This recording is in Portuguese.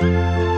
Música